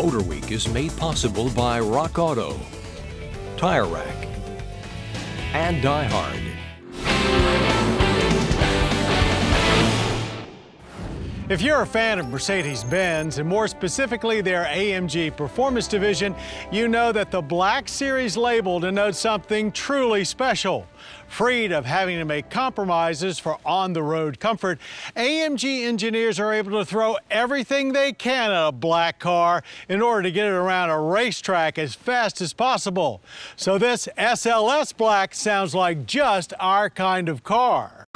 MotorWeek is made possible by Rock Auto, Tire Rack, and Die Hard. If you're a fan of Mercedes-Benz, and more specifically their AMG Performance Division, you know that the Black Series label denotes something truly special. Freed of having to make compromises for on-the-road comfort, AMG engineers are able to throw everything they can at a black car in order to get it around a racetrack as fast as possible. So this SLS Black sounds like just our kind of car.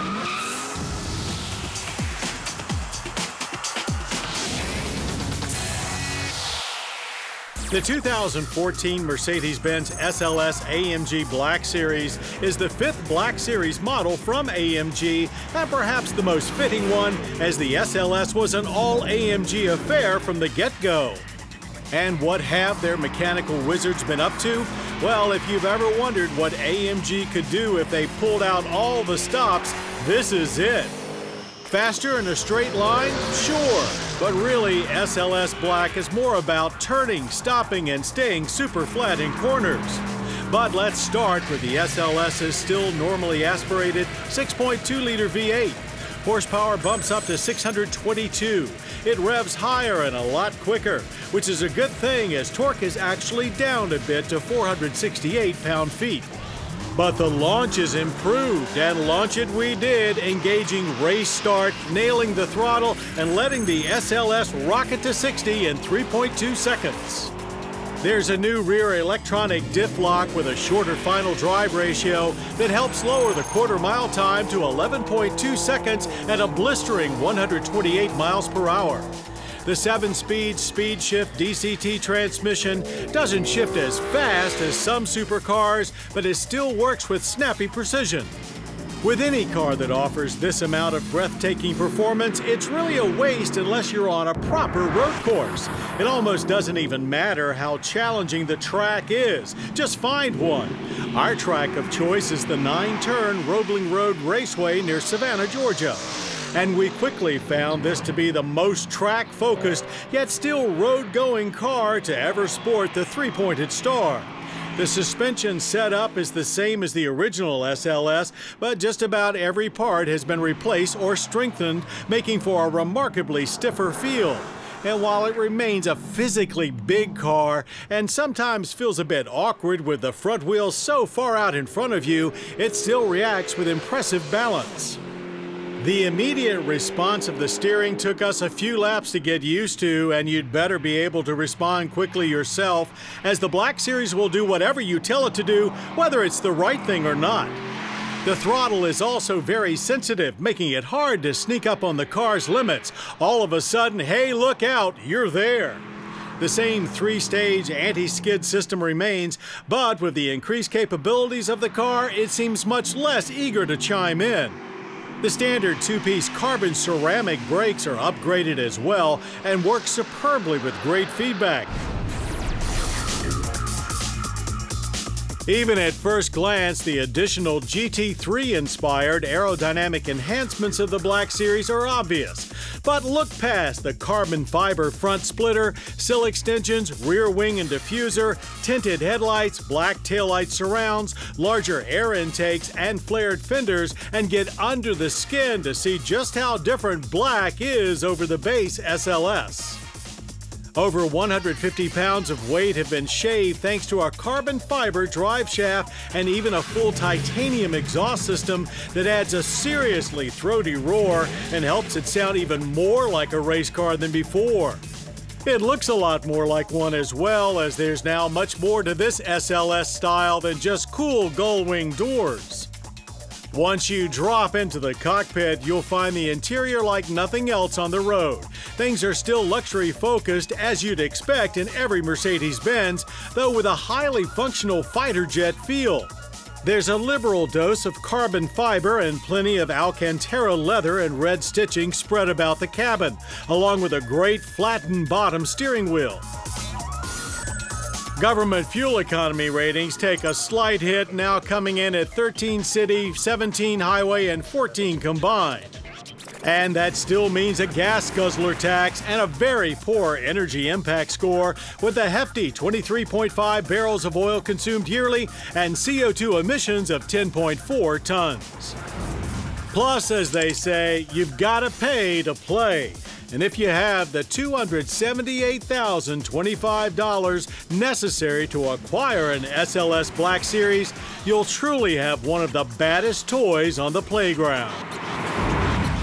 The 2014 Mercedes-Benz SLS AMG Black Series is the fifth Black Series model from AMG and perhaps the most fitting one as the SLS was an all-AMG affair from the get-go. And what have their mechanical wizards been up to? Well, if you've ever wondered what AMG could do if they pulled out all the stops, this is it. Faster in a straight line? Sure. But really, SLS Black is more about turning, stopping, and staying super flat in corners. But let's start with the SLS's still normally aspirated 6.2-liter V8. Horsepower bumps up to 622. It revs higher and a lot quicker, which is a good thing as torque is actually down a bit to 468 pound-feet. But the launch is improved, and launch it we did, engaging race start, nailing the throttle, and letting the SLS rocket to 60 in 3.2 seconds. There's a new rear electronic diff lock with a shorter final drive ratio that helps lower the quarter mile time to 11.2 seconds at a blistering 128 miles per hour. The 7-speed speed shift DCT transmission doesn't shift as fast as some supercars, but it still works with snappy precision. With any car that offers this amount of breathtaking performance, it's really a waste unless you're on a proper road course. It almost doesn't even matter how challenging the track is. Just find one. Our track of choice is the nine-turn Roebling Road Raceway near Savannah, Georgia and we quickly found this to be the most track focused yet still road going car to ever sport the three pointed star. The suspension setup is the same as the original SLS, but just about every part has been replaced or strengthened, making for a remarkably stiffer feel. And while it remains a physically big car and sometimes feels a bit awkward with the front wheels so far out in front of you, it still reacts with impressive balance. The immediate response of the steering took us a few laps to get used to, and you'd better be able to respond quickly yourself, as the Black Series will do whatever you tell it to do, whether it's the right thing or not. The throttle is also very sensitive, making it hard to sneak up on the car's limits. All of a sudden, hey, look out, you're there. The same three-stage anti-skid system remains, but with the increased capabilities of the car, it seems much less eager to chime in. The standard two-piece carbon ceramic brakes are upgraded as well and work superbly with great feedback. Even at first glance, the additional GT3-inspired aerodynamic enhancements of the Black Series are obvious. But look past the carbon fiber front splitter, sill extensions, rear wing and diffuser, tinted headlights, black taillight surrounds, larger air intakes, and flared fenders, and get under the skin to see just how different black is over the base SLS. Over 150 pounds of weight have been shaved thanks to our carbon fiber drive shaft and even a full titanium exhaust system that adds a seriously throaty roar and helps it sound even more like a race car than before. It looks a lot more like one as well, as there's now much more to this SLS style than just cool gull wing doors. Once you drop into the cockpit, you'll find the interior like nothing else on the road. Things are still luxury focused as you'd expect in every Mercedes-Benz, though with a highly functional fighter jet feel. There's a liberal dose of carbon fiber and plenty of Alcantara leather and red stitching spread about the cabin, along with a great flattened bottom steering wheel. Government fuel economy ratings take a slight hit, now coming in at 13 city, 17 highway, and 14 combined. And that still means a gas guzzler tax and a very poor energy impact score with a hefty 23.5 barrels of oil consumed yearly and CO2 emissions of 10.4 tons. Plus, as they say, you've got to pay to play. And if you have the $278,025 necessary to acquire an SLS Black Series, you'll truly have one of the baddest toys on the playground.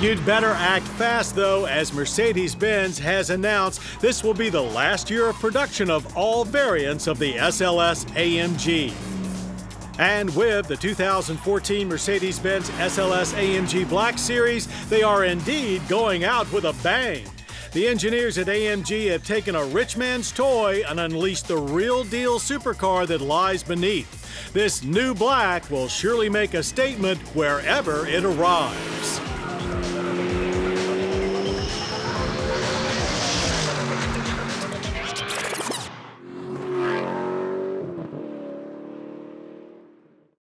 You'd better act fast, though, as Mercedes Benz has announced this will be the last year of production of all variants of the SLS AMG. And with the 2014 Mercedes Benz SLS AMG Black Series, they are indeed going out with a bang. The engineers at AMG have taken a rich man's toy and unleashed the real deal supercar that lies beneath. This new black will surely make a statement wherever it arrives.